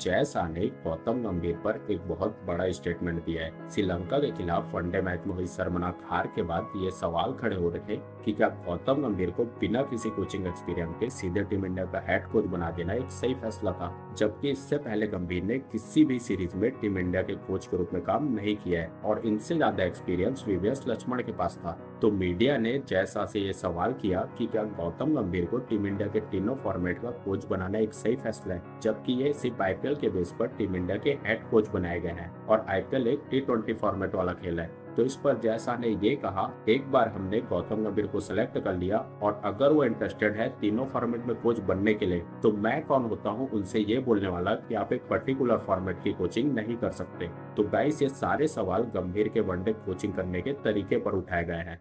जय शाह ने गौतम गंभीर पर एक बहुत बड़ा स्टेटमेंट दिया है। श्रीलंका के खिलाफ वनडे मैच में हुई शर्मनाक हार के बाद ये सवाल खड़े हो रहे कि क्या गौतम गंभीर को बिना किसी कोचिंग एक्सपीरियंस के सीधे टीम इंडिया का हेड कोच बना देना एक सही फैसला था? जबकि इससे पहले गंभीर ने किसी भी सीरीज़ में टीम इंडिया के कोच के रूप में काम नहीं किया है और इनसे ज़्यादा एक्सपीरियंस वीवीएस लक्ष्मण के पास था। तो मीडिया ने जैसा से ये सवाल किया कि क्या गौतम गंभीर को टीम इंडिया के तीनों फॉर्मेट का कोच बनाना एक सही फैसला है? जबकि ये सिर्फ़ आईपीएल के बेस पर टीम इंडिया के हेड कोच बनाए गए हैं और आईपीएल एक टी ट्वेंटी फॉर्मेट वाला खेल है। तो इस पर जैसा ने ये कहा, एक बार हमने गौतम गंभीर को सिलेक्ट कर लिया और अगर वो इंटरेस्टेड है तीनों फॉर्मेट में कोच बनने के लिए तो मैं कौन होता हूँ उनसे ये बोलने वाला कि आप एक पर्टिकुलर फॉर्मेट की कोचिंग नहीं कर सकते। तो गाइस ये सारे सवाल गंभीर के वनडे कोचिंग करने के तरीके पर उठाए गए हैं।